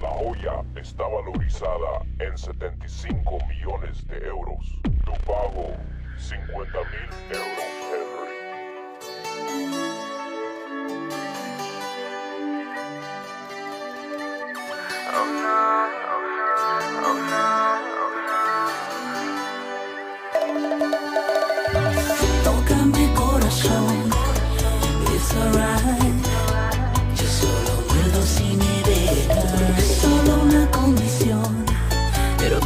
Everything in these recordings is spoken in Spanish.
La joya está valorizada en 75 millones de euros. Tu pago, 50 mil euros.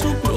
super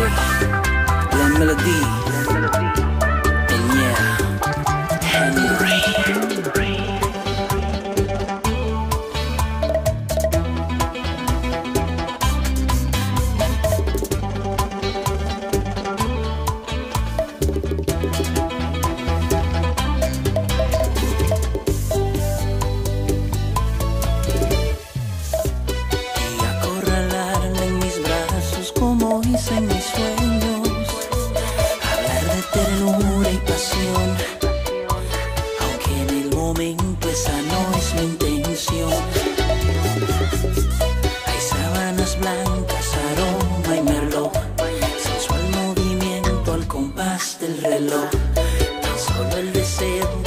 with La Melody. Melody. blancas, aroma y merlot. Sensual movimiento al compás del reloj. Tan solo el deseo.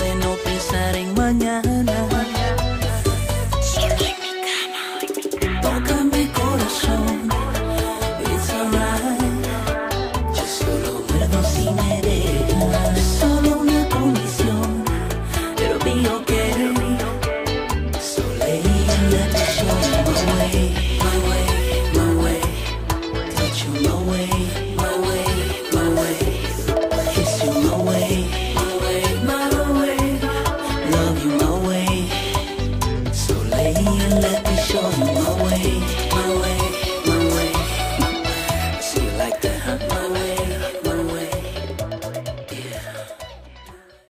way. So lay and let me show you my way, my way.